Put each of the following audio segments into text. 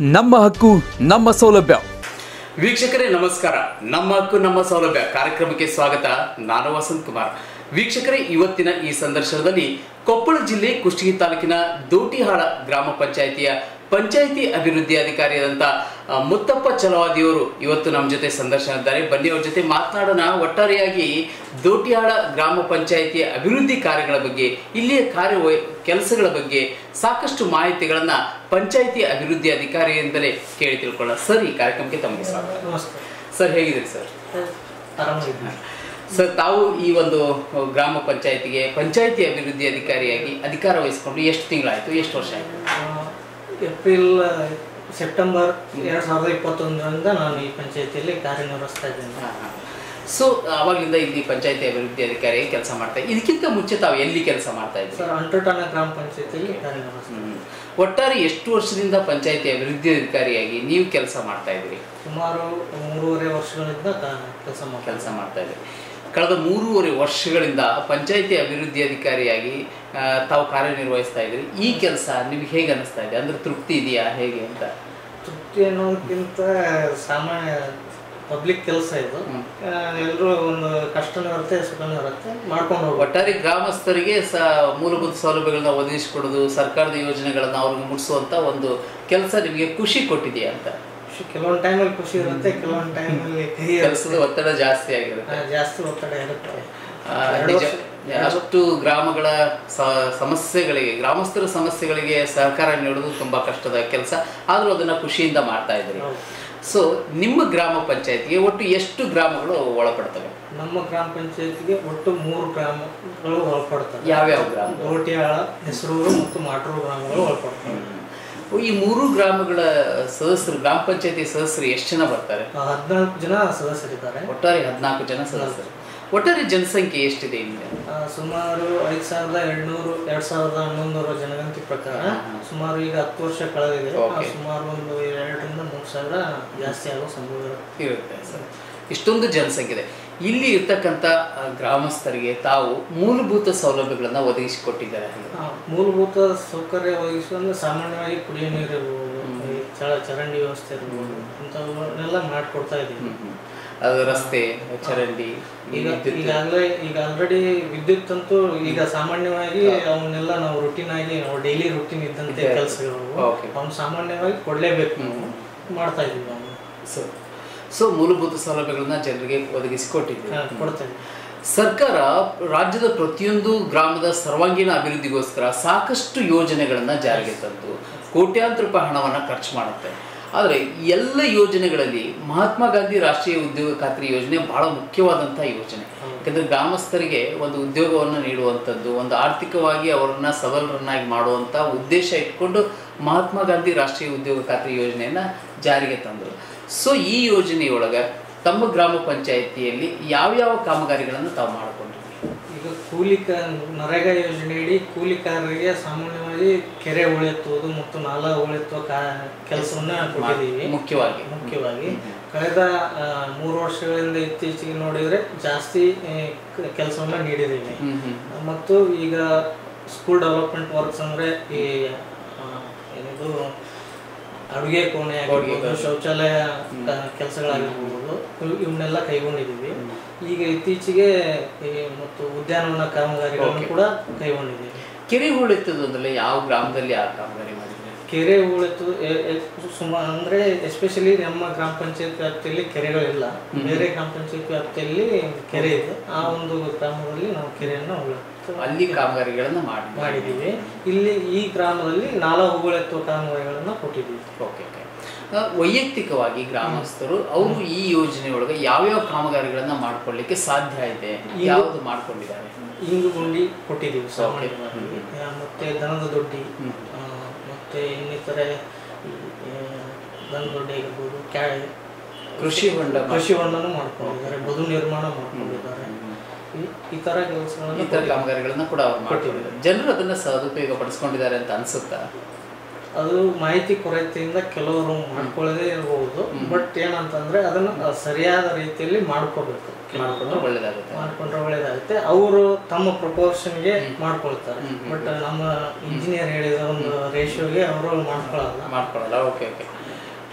ನಮ್ಮ ಹಕ್ಕು, ನಮ್ಮ ಸೌಲಭ್ಯ. ವೀಕ್ಷಕರೇ, ನಮಸ್ಕಾರ. ನಮ್ಮ ಹಕ್ಕು, ನಮ್ಮ ಸೌಲಭ್ಯ ಕಾರ್ಯಕ್ರಮಕ್ಕೆ ಸ್ವಾಗತ. ನಾನು ವಸಂತ್ ಕುಮಾರ್. ವೀಕ್ಷಕರೇ, ಇವತ್ತಿನ ಈ ಸಂದರ್ಶನದಲ್ಲಿ ಕೊಪ್ಪಳ ಜಿಲ್ಲೆ ಕುಷ್ಟಗಿ ತಾಲೂಕಿನ ದೋಟಿಹಾಳ ಗ್ರಾಮ ಪಂಚಾಯಿತಿಯ ಪಂಚಾಯಿತಿ ಅಭಿವೃದ್ಧಿ ಅಧಿಕಾರಿಯಾದಂತ ಮುತ್ತಪ್ಪ ಚಲವಾದಿಯವರು ಇವತ್ತು ನಮ್ಮ ಜೊತೆ ಸಂದರ್ಶನ ಇದ್ದಾರೆ. ಬನ್ನಿ ಅವ್ರ ಜೊತೆ ಮಾತನಾಡೋಣ. ಒಟ್ಟಾರೆಯಾಗಿ ದೋಟಿಯಾಳ ಗ್ರಾಮ ಪಂಚಾಯಿತಿಯ ಅಭಿವೃದ್ಧಿ ಕಾರ್ಯಗಳ ಬಗ್ಗೆ, ಇಲ್ಲಿಯ ಕಾರ್ಯ ಕೆಲಸಗಳ ಬಗ್ಗೆ ಸಾಕಷ್ಟು ಮಾಹಿತಿಗಳನ್ನ ಪಂಚಾಯಿತಿ ಅಭಿವೃದ್ಧಿ ಅಧಿಕಾರಿಯಿಂದಲೇ ಕೇಳಿ ತಿಳ್ಕೊಳ್ಳೋಣ. ಸರ್, ಈ ಕಾರ್ಯಕ್ರಮಕ್ಕೆ ತಮಗೆ ಸ್ವಾಗತ. ಸರ್ ಹೇಗಿದ್ದೀರಿ ಸರ್? ಸರ್, ತಾವು ಈ ಒಂದು ಗ್ರಾಮ ಪಂಚಾಯಿತಿಗೆ ಪಂಚಾಯಿತಿ ಅಭಿವೃದ್ಧಿ ಅಧಿಕಾರಿಯಾಗಿ ಅಧಿಕಾರ ವಹಿಸಿಕೊಂಡು ಎಷ್ಟು ತಿಂಗಳಾಯಿತು? ಎಷ್ಟು ವರ್ಷ ಆಯ್ತು? ಏಪ್ರಿಲ್ ಸೆಪ್ಟೆಂಬರ್ ಎರಡು ಸಾವಿರದ ಇಪ್ಪತ್ತೊಂದರಿಂದ ನಾನು ಈ ಪಂಚಾಯತಿಯಲ್ಲಿ ಕಾರ್ಯನಿರ್ವಹಿಸ್ತಾ ಇದ್ದೇನೆ. ಸೊ ಅವಾಗಿಂದ ಇಲ್ಲಿ ಪಂಚಾಯತಿ ಅಭಿವೃದ್ಧಿ ಅಧಿಕಾರಿ ಕೆಲಸ ಮಾಡ್ತಾ ಇದಕ್ಕಿಂತ ಮುಂಚೆ ತಾವು ಎಲ್ಲಿ ಕೆಲಸ ಮಾಡ್ತಾ ಇದ್ದೀವಿ ಸರ್ ಅಂಟರ್ಟಾನ ಗ್ರಾಮ ಪಂಚಾಯತಿಯಲ್ಲಿ ಕಾರ್ಯನಿರ್ವಹಿಸ್ತಾ ಹ್ಮ್. ಒಟ್ಟಾರೆ ಎಷ್ಟು ವರ್ಷದಿಂದ ಪಂಚಾಯತಿ ಅಭಿವೃದ್ಧಿ ಅಧಿಕಾರಿಯಾಗಿ ನೀವು ಕೆಲಸ ಮಾಡ್ತಾ ಇದ್ದೀರಿ ಸುಮಾರು ಮೂರುವರೆ ವರ್ಷಗಳಿಂದ ಕೆಲಸ ಕೆಲಸ ಮಾಡ್ತಾ ಇದ್ರಿ. ಕಳೆದ ಮೂರುವರೆ ವರ್ಷಗಳಿಂದ ಪಂಚಾಯಿತಿ ಅಭಿವೃದ್ಧಿ ಅಧಿಕಾರಿಯಾಗಿ ತಾವು ಕಾರ್ಯನಿರ್ವಹಿಸ್ತಾ ಇದ್ದೀರಿ ಈ ಕೆಲಸ ನಿಮ್ಗೆ ಹೇಗೆ ಅನಿಸ್ತಾ ಇದೆ? ಅಂದ್ರೆ ತೃಪ್ತಿ ಇದೆಯಾ? ಹೇಗೆ ಅಂತ? ತೃಪ್ತಿ ಅನ್ನೋದಕ್ಕಿಂತ ಸಾಮಾನ್ಯ ಪಬ್ಲಿಕ್ ಕೆಲಸ ಇದು. ಎಲ್ಲರೂ ಒಂದು ಕಷ್ಟನೂ ಇರುತ್ತೆ ಸುಖನೂ ಇರುತ್ತೆ ಮಾಡ್ಕೊಂಡು ಹೋಗಿ ಒಟ್ಟಾರೆ ಗ್ರಾಮಸ್ಥರಿಗೆ ಸ ಮೂಲಭೂತ ಸೌಲಭ್ಯಗಳನ್ನ ಒದಗಿಸಿಕೊಡೋದು ಸರ್ಕಾರದ ಯೋಜನೆಗಳನ್ನು ಅವ್ರಿಗೆ ಮುಟ್ಟಿಸುವಂಥ ಒಂದು ಕೆಲಸ ನಿಮಗೆ ಖುಷಿ ಕೊಟ್ಟಿದೆಯಾ ಅಂತ? ಖುಷಿ ಕೆಲವೊಂದು ಟೈಮಲ್ಲಿ ಖುಷಿ ಇರುತ್ತೆ ಕೆಲವೊಂದು ಟೈಮಲ್ಲಿ ಕೆಲಸದ ಒತ್ತಡ ಜಾಸ್ತಿ ಆಗಿರುತ್ತೆ. ಜಾಸ್ತಿ ಒತ್ತಡ ಇರುತ್ತೆ. ಅಷ್ಟು ಗ್ರಾಮಗಳ ಸಮಸ್ಯೆಗಳಿಗೆ ಗ್ರಾಮಸ್ಥರ ಸಮಸ್ಯೆಗಳಿಗೆ ಸಹಕಾರ ನೀಡೋದು ತುಂಬಾ ಕಷ್ಟದ ಕೆಲಸ. ಆದ್ರೂ ಅದನ್ನ ಖುಷಿಯಿಂದ ಮಾಡ್ತಾ ಇದ್ರು. ಸೊ ನಿಮ್ಮ ಗ್ರಾಮ ಪಂಚಾಯತ್ಗೆ ಒಟ್ಟು ಎಷ್ಟು ಗ್ರಾಮಗಳು ಒಳಪಡ್ತವೆ? ನಮ್ಮ ಗ್ರಾಮ ಪಂಚಾಯತ್ಗೆ ಒಟ್ಟು ಮೂರು ಗ್ರಾಮಗಳು ಒಳಪಡ್ತವೆ. ಯಾವ್ಯಾವ ಗ್ರಾಮ ರೋಟಿಯಾಳ ಹೆಸರೂರು ಮತ್ತು ಮಾಟೂರು ಗ್ರಾಮಗಳು ಒಳಪಡ್ತವೆ. ಈ ಮೂರು ಗ್ರಾಮಗಳ ಸದಸ್ಯರು ಗ್ರಾಮ ಪಂಚಾಯತಿ ಸದಸ್ಯರು ಎಷ್ಟು ಜನ ಬರ್ತಾರೆ? ಹದಿನಾಲ್ಕು ಜನ ಸದಸ್ಯರಿದ್ದಾರೆ. ಒಟ್ಟಾರೆ ಹದಿನಾಲ್ಕು ಜನ ಸದಸ್ಯರು. ಒಟ್ಟಾರೆ ಜನಸಂಖ್ಯೆ ಎಷ್ಟಿದೆ ಇಲ್ಲಿ ಸುಮಾರು ಐದು ಸಾವಿರದ ಎರಡ್ನೂರು ಎರಡ್ ಸಾವಿರದ ಹನ್ನೊಂದರ ಜನಗಣತಿ ಪ್ರಕಾರ ಸುಮಾರು ಈಗ ಹತ್ತು ವರ್ಷ ಕಳೆದಿದೆ. ಸುಮಾರು ಒಂದು ಎರಡರಿಂದ ಮೂರು ಸಾವಿರ ಜಾಸ್ತಿ ಆಗೋ ಸಂಭವ ಇರುತ್ತೆ. ಇರುತ್ತೆ ಸರ್. ಇಷ್ಟೊಂದು ಜನಸಂಖ್ಯೆ ಇದೆ. ಇಲ್ಲಿ ಇರ್ತಕ್ಕಂಥ ಗ್ರಾಮಸ್ಥರಿಗೆ ತಾವು ಮೂಲಭೂತ ಸೌಲಭ್ಯಗಳನ್ನು ಒದಗಿಸಿಕೊಟ್ಟಿದ್ದಾರೆ ಮೂಲಭೂತ ಸೌಕರ್ಯ ಒದಗಿಸುವಂದ್ರೆ ಸಾಮಾನ್ಯವಾಗಿ ಕುಡಿಯೋ ನೀರು ಇರ್ಬೋದು ಚಳ ಚರಂಡಿ ವ್ಯವಸ್ಥೆ ಇರ್ಬೋದು ಇಂಥವನ್ನೆಲ್ಲ ಮಾಡಿಕೊಡ್ತಾ ಇದ್ದೀವಿ. ಅದು ರಸ್ತೆ ಚರಂಡಿ ಈಗ ಈಗಾಗಲೇ ಈಗ ಆಲ್ರೆಡಿ ವಿದ್ಯುತ್ ಅಂತೂ ಈಗ ಸಾಮಾನ್ಯವಾಗಿ ಅವನ್ನೆಲ್ಲ ನಾವು ರುಟೀನ್ ಆಗಿ ನಾವು ಡೈಲಿ ರುಟೀನ್ ಇದ್ದಂತೆ ಇದೆ. ಕೆಲಸಗಳು. ಅವ್ನು ಸಾಮಾನ್ಯವಾಗಿ ಕೊಡಲೇಬೇಕು. ನಾವು ಮಾಡ್ತಾ ಇದ್ದೀವಿ ನಾವು. ಸೊ ಸೊ ಮೂಲಭೂತ ಸೌಲಭ್ಯಗಳನ್ನ ಜನರಿಗೆ ಒದಗಿಸಿಕೊಟ್ಟಿದ್ದೀವಿ ಕೊಡ್ತೇನೆ. ಸರ್ಕಾರ ರಾಜ್ಯದ ಪ್ರತಿಯೊಂದು ಗ್ರಾಮದ ಸರ್ವಾಂಗೀಣ ಅಭಿವೃದ್ಧಿಗೋಸ್ಕರ ಸಾಕಷ್ಟು ಯೋಜನೆಗಳನ್ನ ಜಾರಿಗೆ ತಂದು ಕೋಟ್ಯಾಂತರ ರೂಪಾಯಿ ಹಣವನ್ನು ಖರ್ಚು ಮಾಡುತ್ತೆ. ಆದರೆ ಎಲ್ಲ ಯೋಜನೆಗಳಲ್ಲಿ ಮಹಾತ್ಮ ಗಾಂಧಿ ರಾಷ್ಟ್ರೀಯ ಉದ್ಯೋಗ ಖಾತ್ರಿ ಯೋಜನೆ ಬಹಳ ಮುಖ್ಯವಾದಂತಹ ಯೋಜನೆ. ಯಾಕಂದ್ರೆ ಗ್ರಾಮಸ್ಥರಿಗೆ ಒಂದು ಉದ್ಯೋಗವನ್ನು ನೀಡುವಂಥದ್ದು ಒಂದು ಆರ್ಥಿಕವಾಗಿ ಅವರನ್ನ ಸಬಲರನ್ನಾಗಿ ಮಾಡುವಂಥ ಉದ್ದೇಶ ಇಟ್ಕೊಂಡು ಮಹಾತ್ಮ ಗಾಂಧಿ ರಾಷ್ಟ್ರೀಯ ಉದ್ಯೋಗ ಖಾತ್ರಿ ಯೋಜನೆಯನ್ನ ಜಾರಿಗೆ ತಂದರು. ಸೊ ಈ ಯೋಜನೆಯೊಳಗೆ ತಮ್ಮ ಗ್ರಾಮ ಪಂಚಾಯಿತಿಯಲ್ಲಿ ಯಾವ್ಯಾವ ಕಾಮಗಾರಿಗಳನ್ನು ತಾವು ಮಾಡಿಕೊಂಡ್ರಿ ಈಗ ಕೂಲಿ ನರೇಗಾ ಯೋಜನೆಯಡಿ ಕೂಲಿಕಾರರಿಗೆ ಸಾಮಾನ್ಯವಾಗಿ ಕೆರೆ ಉಳೆತ್ತುವುದು ಮತ್ತು ನಾಲ ಉಳೆತ್ತುವ ಕೆಲಸವನ್ನ ಕೊಟ್ಟಿದ್ದೀವಿ. ಮುಖ್ಯವಾಗಿ. ಮುಖ್ಯವಾಗಿ. ಕಳೆದ ಮೂರು ವರ್ಷಗಳಿಂದ ಇತ್ತೀಚೆಗೆ ನೋಡಿದರೆ ಜಾಸ್ತಿ ಕೆಲಸವನ್ನ ನೀಡಿದ್ದೀವಿ. ಮತ್ತು ಈಗ ಸ್ಕೂಲ್ ಡೆವಲಪ್ಮೆಂಟ್ ವರ್ಕ್ಸ್ ಅಂದ್ರೆ ಈ ಏನಿದು ಅಡುಗೆ ಕೋಣೆ ಆಗಿರ್ಬೋದು ಶೌಚಾಲಯ ಕೆಲಸಗಳಾಗಿರ್ಬೋದು ಇವ್- ಇವನ್ನೆಲ್ಲ ಕೈಗೊಂಡಿದ್ದೀವಿ. ಈಗ ಇತ್ತೀಚೆಗೆ ಮತ್ತು ಉದ್ಯಾನವನ ಕಾಮಗಾರಿಗಳನ್ನು ಕೂಡ ಕೈಗೊಂಡಿದ್ದೀವಿ. ಕೆರೆ ಹೂಳೆತ್ತದು ಅಂದ್ರೆ ಯಾವ ಗ್ರಾಮದಲ್ಲಿ ಆ ಕಾಮಗಾರಿ ಮಾಡಿದ್ರೆ ಕೆರೆ ಉಳಿತು ಸುಮಾರು ಅಂದ್ರೆ ಎಸ್ಪೆಷಲಿ ನಮ್ಮ ಗ್ರಾಮ ಪಂಚಾಯತ್ ವ್ಯಾಪ್ತಿಯಲ್ಲಿ ಕೆರೆಗಳಿಲ್ಲ. ಬೇರೆ ಗ್ರಾಮ ಪಂಚಾಯತ್ ವ್ಯಾಪ್ತಿಯಲ್ಲಿ ಕೆರೆ ಇದೆ. ಆ ಒಂದು ಗ್ರಾಮದಲ್ಲಿ ನಾವು ಕೆರೆಯನ್ನು ಉಳಿತು ಅಲ್ಲಿ ಕಾಮಗಾರಿಗಳನ್ನು ಮಾಡಿ ಮಾಡಿದ್ದೀವಿ. ಇಲ್ಲಿ ಈ ಗ್ರಾಮದಲ್ಲಿ ನಾಲಾ ಹೂಗಳೆತ್ತುವ ಕಾಮಗಾರಿಗಳನ್ನು ಕೊಟ್ಟಿದ್ದೀವಿ. Okay okay. ವೈಯಕ್ತಿಕವಾಗಿ ಗ್ರಾಮಸ್ಥರು ಅವರು ಈ ಯೋಜನೆಯೊಳಗೆ ಯಾವ್ಯಾವ ಕಾಮಗಾರಿಗಳನ್ನು ಮಾಡ್ಕೊಳ್ಳಿಕ್ಕೆ ಸಾಧ್ಯ ಇದೆ? ಯಾವುದು ಮಾಡ್ಕೊಂಡಿದ್ದಾರೆ? ಇಂಗು ಗುಂಡಿ ಕೊಟ್ಟಿದ್ದೀವಿ ಸಾಮಾನ್ಯವಾಗಿ. ಮತ್ತೆ ದನದ ದೊಡ್ಡಿ. ಮತ್ತೆ ಇನ್ನಿತರೆ ದನದ ದೊಡ್ಡಿ ಇರ್ಬೋದು ಕ್ಯಾ ಕೃಷಿ ಹೊಂಡ ಕೃಷಿ ಹೊಂಡನೂ ಮಾಡ್ಕೊಂಡಿದ್ದಾರೆ ಬದು ನಿರ್ಮಾಣ ಮಾಡ್ಕೊಂಡಿದ್ದಾರೆ. ಈ- ಥರ ಈ ಕೆಲಸಗಳನ್ನು ತರ ಕಾಮಗಾರಿಗಳನ್ನ ಕೂಡ ಅವ್ರು ಮಾಡ್ಕೊಂಡಿದ್ದಾರೆ ಜನರು ಅದನ್ನ ಸದುಪಯೋಗ ಪಡಿಸ್ಕೊಂಡಿದ್ದಾರೆ ಅಂತ ಅನ್ಸುತ್ತಾ? ಅದು ಮಾಹಿತಿ ಕೊರತೆಯಿಂದ ಕೆಲವರು ಮಾಡ್ಕೊಳ್ಳದೇ ಇರಬಹುದು ಬಟ್ ಏನಂತಂದ್ರೆ ಅದನ್ನ ಸರಿಯಾದ ರೀತಿಯಲ್ಲಿ ಮಾಡ್ಕೋಬೇಕು. ಮಾಡ್ಕೊಂಡ್ರೆ ಒಳ್ಳೇದಾಗುತ್ತೆ. ಮಾಡ್ಕೊಂಡ್ರೆ ಒಳ್ಳೇದಾಗುತ್ತೆ. ಅವರು ತಮ್ಮ ಪ್ರಪೋರ್ಷನ್ಗೆ ಮಾಡ್ಕೊಳ್ತಾರೆ. ಬಟ್ ನಮ್ಮ ಇಂಜಿನಿಯರ್ ಹೇಳಿದ ಒಂದು ರೇಷಿಯೋಗೆ ಅವರು ಮಾಡ್ಕೊಳ್ಳಲ್ಲ ಮಾಡ್ಕೊಳ್ಳಲ್ಲ ಓಕೆ ಓಕೆ.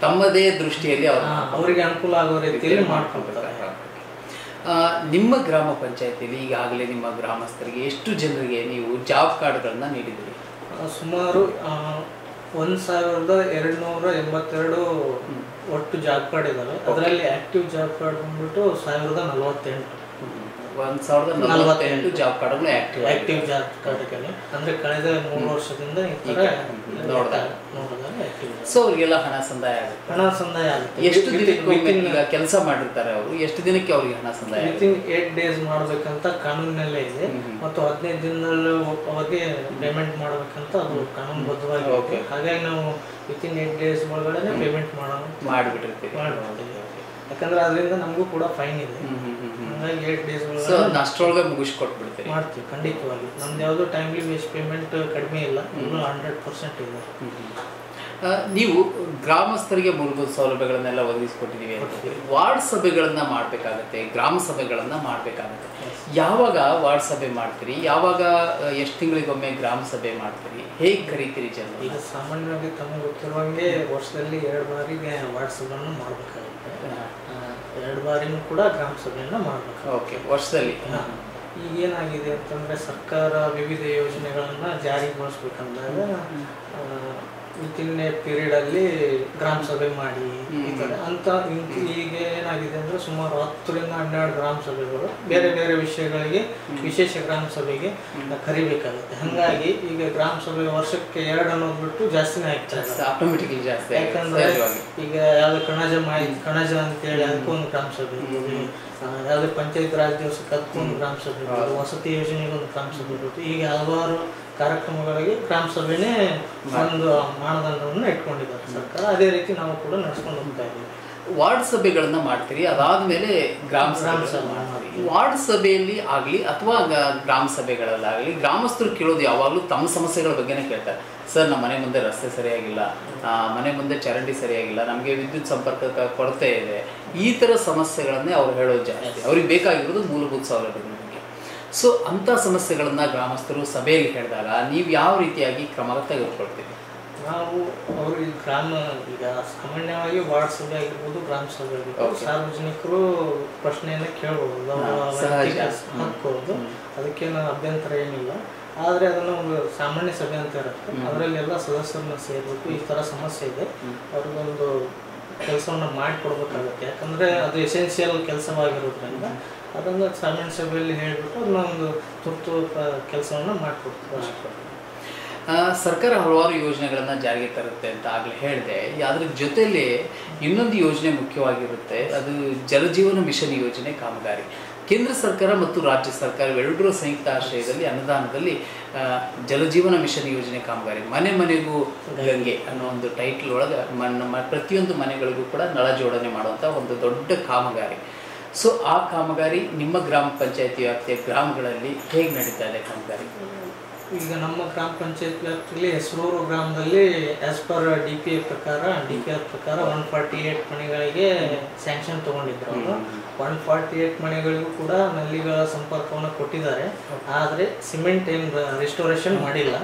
ತಮ್ಮದೇ ದೃಷ್ಟಿಯಲ್ಲಿ ಅವರಿಗೆ ಅನುಕೂಲ ಆಗೋ ರೀತಿಯಲ್ಲಿ ಮಾಡ್ಕೊಳ್ತಾರೆ. ನಿಮ್ಮ ಗ್ರಾಮ ಪಂಚಾಯತಿಯಲ್ಲಿ ಈಗಾಗಲೇ ನಿಮ್ಮ ಗ್ರಾಮಸ್ಥರಿಗೆ ಎಷ್ಟು ಜನರಿಗೆ ನೀವು ಜಾಬ್ ಕಾರ್ಡ್ಗಳನ್ನು ನೀಡಿದ್ದೀರಿ? ಸುಮಾರು ಒಂದು ಸಾವಿರದ ಎರಡು ನೂರ ಎಂಬತ್ತೆರಡು ಒಟ್ಟು ಜಾಬ್ ಕಾರ್ಡ್ ಇದ್ದಾವೆ ಅದರಲ್ಲಿ ಆಕ್ಟಿವ್ ಜಾಬ್ ಕಾರ್ಡ್ ಬಂದ್ಬಿಟ್ಟು ಸಾವಿರದ ನಲವತ್ತೆಂಟು. ಒಂದ್ ಸಾವಿರದ ನಲವತ್ತೆಂಟು. ಜಾಬ್ ಕಾರ್ಡ್ಗಳು ಆಕ್ಟಿವ್ ಆಕ್ಟಿವ್ ಜಾಬ್ ಕಾರ್ಡ್ಗಳು ಅಂದರೆ ಕಳೆದ ಮೂರು ವರ್ಷದಿಂದ ಈ ತರ ನೋಡ್ದಾಗ. ನೋಡಿದಾಗ ಆಕ್ಟಿವ್ ಸೊ ಅವರಿಗೆಲ್ಲ ಹಣ ಸಂದಾಯ ಆಗುತ್ತೆ. ಹಣ ಸಂದಾಯ ಆಗುತ್ತೆ. ಎಷ್ಟು ದಿನಕ್ಕೆ ಕೆಲಸ ಮಾಡಿರ್ತಾರೆ ಅವರು? ಎಷ್ಟು ದಿನಕ್ಕೆ ಅವರಿಗೆ ಹಣ ಸಂದಾಯ? ವಿತಿನ್ ಏಟ್ ಡೇಸ್ ಮಾಡಬೇಕಂತ ಕಾನೂನಿನಲ್ಲೇ ಇದೆ. ಮತ್ತು ಹದಿನೈದು ದಿನದಲ್ಲಿ ಅವರಿಗೆ ಪೇಮೆಂಟ್ ಮಾಡಬೇಕಂತ ಅದು ಕಾನೂನುಬದ್ಧವಾಗಿ ಓಕೆ ಹಾಗಾಗಿ ನಾವು ವಿತಿನ್ ಏಟ್ ಡೇಸ್ ಒಳಗಡೆ ಪೇಮೆಂಟ್ ಮಾಡೋಣ. ಮಾಡಿಬಿಟ್ಟಿರ್ತೀವಿ. ಮಾಡ್ಬೋದು ಯಾಕಂದ್ರೆ ಅದರಿಂದ ನಮಗೂ ಕೂಡ ಫೈನ್ ಇದೆ. ಹಾಗಾಗಿ ಏಟ್ ಡೇಸ್ ಸೊ ಅದನ್ನ ಅಷ್ಟರೊಳಗೆ ಮುಗಿಸ್ಕೊಟ್ಬಿಡ್ತೀವಿ ಮಾಡ್ತೀವಿ ಖಂಡಿತವಾಗಿ. ನಮ್ದು ಯಾವುದು ಟೈಮ್ಲಿ ವೇಸ್ಟ್ ಪೇಮೆಂಟ್ ಕಡಿಮೆ ಇಲ್ಲ ಇನ್ನೂ ಹಂಡ್ರೆಡ್ ಪರ್ಸೆಂಟ್ ಇದೆ. ನೀವು ಗ್ರಾಮಸ್ಥರಿಗೆ ಮೂಲಭೂತ ಸೌಲಭ್ಯಗಳನ್ನೆಲ್ಲ ಒದಗಿಸ್ಕೊಟ್ಟಿದ್ದೀವಿ ಅಂತ ವಾರ್ಡ್ ಸಭೆಗಳನ್ನು ಮಾಡಬೇಕಾಗುತ್ತೆ ಗ್ರಾಮ ಸಭೆಗಳನ್ನು ಮಾಡಬೇಕಾಗತ್ತೆ. ಯಾವಾಗ ವಾರ್ಡ್ ಸಭೆ ಮಾಡ್ತೀರಿ? ಯಾವಾಗ ಎಷ್ಟು ತಿಂಗಳಿಗೊಮ್ಮೆ ಗ್ರಾಮ ಸಭೆ ಮಾಡ್ತೀರಿ? ಹೇಗೆ ಕರೀತೀರಿ ಜನ ಈಗ ಸಾಮಾನ್ಯವಾಗಿ ತಮಗೆ ಗೊತ್ತಿರುವಂಗೆ ವರ್ಷದಲ್ಲಿ ಎರಡು ಬಾರಿಗೆ ವಾಟ್ಸಪ್ಪನ್ನು ಮಾಡಬೇಕಾಗುತ್ತೆ. ಎರಡು ಬಾರಿನೂ ಕೂಡ ಗ್ರಾಮ ಸಭೆಯನ್ನು ಮಾಡಬೇಕು. ಓಕೆ ವರ್ಷದಲ್ಲಿ. ಈಗ ಏನಾಗಿದೆ ಅಂತಂದರೆ ಸರ್ಕಾರ ವಿವಿಧ ಯೋಜನೆಗಳನ್ನು ಜಾರಿಗೊಳಿಸ್ಬೇಕಂದಾಗ ವಿತಿನ್ ಎ ಪೀರಿಯಡ್ ಅಲ್ಲಿ ಗ್ರಾಮ ಸಭೆ ಮಾಡಿ ಈ ಅಂತ ಈಗ ಏನಾಗಿದೆ ಅಂದ್ರೆ ಸುಮಾರು ಹತ್ತರಿಂದ ಹನ್ನೆರಡು ಗ್ರಾಮ ಸಭೆಗಳು. ಬೇರೆ ಬೇರೆ ವಿಷಯಗಳಿಗೆ ವಿಶೇಷ ಗ್ರಾಮ ಸಭೆಗೆ ಕರಿಬೇಕಾಗುತ್ತೆ. ಹಂಗಾಗಿ ಈಗ ಗ್ರಾಮ ಸಭೆ ವರ್ಷಕ್ಕೆ ಎರಡು ಅನ್ನೋದು ಬಿಟ್ಟು ಜಾಸ್ತಿನೇ ಇದೆ ಜಾಸ್ತಿ ಯಾಕಂದ್ರೆ. ಈಗ ಯಾವ್ದು ಕಣಜ ಮಾಹಿತಿ ಕಣಜ ಅಂತೇಳಿ ಅದಕ್ಕೊಂದು ಗ್ರಾಮ ಸಭೆ. ಯಾವ್ದು ಪಂಚಾಯತ್ ರಾಜ್ ದಿವಸಕ್ಕೆ ಅದಕ್ಕೊಂದು ಗ್ರಾಮ ಸಭೆ. ವಸತಿ ಯೋಜನೆಗೆ ಒಂದು ಗ್ರಾಮ ಸಭೆ. ಹೀಗೆ ಹಲವಾರು ಕಾರ್ಯಕ್ರಮಗಳಿಗೆ ಗ್ರಾಮ ಸಭೆನೇ ಒಂದು ಮಾನದಂಡವನ್ನು ಇಟ್ಕೊಂಡಿದ್ದಾರೆ ಸರ್ಕಾರ. ಅದೇ ರೀತಿ ನಾವು ಕೂಡ ನಡೆಸ್ಕೊಂಡು ಹೋಗ್ತಾ ಇದ್ದೀವಿ. ವಾರ್ಡ್ ಸಭೆಗಳನ್ನ ಮಾಡ್ತೀರಿ ಅದಾದ್ಮೇಲೆ ಗ್ರಾಮ ಗ್ರಾಮ ಸಭೆ. ಮಾಡ್ತೀರಿ ವಾರ್ಡ್ ಸಭೆಯಲ್ಲಿ ಆಗಲಿ ಅಥವಾ ಗ್ರಾಮ ಸಭೆಗಳಲ್ಲಾಗಲಿ ಗ್ರಾಮಸ್ಥರು ಕೇಳೋದು ಯಾವಾಗಲೂ ತಮ್ಮ ಸಮಸ್ಯೆಗಳ ಬಗ್ಗೆನೇ ಕೇಳ್ತಾರೆ. ಸರ್ ನಮ್ಮ ಮನೆ ಮುಂದೆ ರಸ್ತೆ ಸರಿಯಾಗಿಲ್ಲ ಮನೆ ಮುಂದೆ ಚರಂಡಿ ಸರಿಯಾಗಿಲ್ಲ ನಮಗೆ ವಿದ್ಯುತ್ ಸಂಪರ್ಕ ಕೊರತೆ ಇದೆ. ಈ ಥರ ಸಮಸ್ಯೆಗಳನ್ನೇ ಅವ್ರು ಹೇಳೋದು ಜಾಸ್ತಿ. ಅವ್ರಿಗೆ ಬೇಕಾಗಿರೋದು ಮೂಲಭೂತ ಸೌಲಭ್ಯಗಳ. ಸೊ ಅಂಥ ಸಮಸ್ಯೆಗಳನ್ನು ಗ್ರಾಮಸ್ಥರು ಸಭೆಯಲ್ಲಿ ಹೇಳಿದಾಗ ನೀವು ಯಾವ ರೀತಿಯಾಗಿ ಕ್ರಮ ತೆಗೆದುಕೊಳ್ತೀವಿ ನಾವು ಅವ್ರಿಗೆ ಗ್ರಾಮ ಈಗ ಸಾಮಾನ್ಯವಾಗಿ ವಾರ್ಡ್ ಸಭೆ ಆಗಿರ್ಬೋದು ಗ್ರಾಮ ಸಭೆ ಆಗಿರ್ಬೋದು ಸಾರ್ವಜನಿಕರು ಪ್ರಶ್ನೆಯನ್ನು ಕೇಳ್ಬೋದು ಹಾಕೋದು ಅದಕ್ಕೇನು ಅಭ್ಯಂತರ ಏನಿಲ್ಲ. ಆದರೆ ಅದನ್ನು ಒಂದು ಸಾಮಾನ್ಯ ಸಭೆ ಅಂತ ಇರುತ್ತೆ. ಅದರಲ್ಲಿ ಎಲ್ಲ ಸದಸ್ಯರನ್ನ ಸೇರಬೇಕು ಈ ಥರ ಸಮಸ್ಯೆ ಇದೆ. ಅವ್ರಿಗೊಂದು ಕೆಲಸವನ್ನು ಮಾಡಿಕೊಡ್ಬೇಕಾಗುತ್ತೆ. ಯಾಕಂದರೆ ಅದು ಎಸೆನ್ಷಿಯಲ್ ಕೆಲಸವಾಗಿರೋದ್ರಿಂದ ಅದನ್ನು ಸಾಮಾನ್ಯ ಸಭೆಯಲ್ಲಿ ಹೇಳಿಬಿಟ್ಟು ಅದನ್ನ ಒಂದು ತುರ್ತು ಕೆಲಸವನ್ನು ಮಾಡಿಕೊಡ್ತೀವಿ ಸರ್ಕಾರ ಹಲವಾರು ಯೋಜನೆಗಳನ್ನು ಜಾರಿಗೆ ತರುತ್ತೆ ಅಂತ ಆಗಲೇ ಹೇಳಿದೆ. ಅದ್ರ ಜೊತೆಯಲ್ಲಿ ಇನ್ನೊಂದು ಯೋಜನೆ ಮುಖ್ಯವಾಗಿರುತ್ತೆ. ಅದು ಜಲಜೀವನ ಮಿಷನ್ ಯೋಜನೆ ಕಾಮಗಾರಿ. ಕೇಂದ್ರ ಸರ್ಕಾರ ಮತ್ತು ರಾಜ್ಯ ಸರ್ಕಾರ ಎರಡರ ಸಂಯುಕ್ತ ಆಶ್ರಯದಲ್ಲಿ ಅನುದಾನದಲ್ಲಿ ಜಲಜೀವನ ಮಿಷನ್ ಯೋಜನೆ ಕಾಮಗಾರಿ. ಮನೆ ಮನೆಗೂ ಗಂಗೆ ಅನ್ನೋ ಒಂದು ಟೈಟ್ಲ್ ಒಳಗೆ ನಮ್ಮ ಪ್ರತಿಯೊಂದು ಮನೆಗಳಿಗೂ ಕೂಡ ನಳ ಜೋಡಣೆ ಮಾಡುವಂಥ ಒಂದು ದೊಡ್ಡ ಕಾಮಗಾರಿ. ಸೊ ಆ ಕಾಮಗಾರಿ ನಿಮ್ಮ ಗ್ರಾಮ ಪಂಚಾಯತಿ ವ್ಯಾಪ್ತಿಯ ಗ್ರಾಮಗಳಲ್ಲಿ ಹೇಗೆ ನಡೀತಾ ಇದೆ ಕಾಮಗಾರಿ? ಈಗ ನಮ್ಮ ಗ್ರಾಮ ಪಂಚಾಯತ್ ವ್ಯಾಪ್ತಿಯಲ್ಲಿ ಹೆಸರೂರು ಗ್ರಾಮದಲ್ಲಿ as per D P A ಪ್ರಕಾರ ಡಿ ಪಿ ಆರ್ ಪ್ರಕಾರ ಒನ್ ಫಾರ್ಟಿ ಏಟ್ ಮನೆಗಳಿಗೆ ಸ್ಯಾಂಕ್ಷನ್ ತಗೊಂಡಿದ್ರು ಅವರು. ಒನ್ ಫಾರ್ಟಿ ಏಟ್ ಮನೆಗಳಿಗೂ ಕೂಡ ನಲ್ಲಿಗಳ ಸಂಪರ್ಕವನ್ನು ಕೊಟ್ಟಿದ್ದಾರೆ. ಆದರೆ ಸಿಮೆಂಟ್ ಏನು ರೆಸ್ಟೋರೇಷನ್ ಮಾಡಿಲ್ಲ.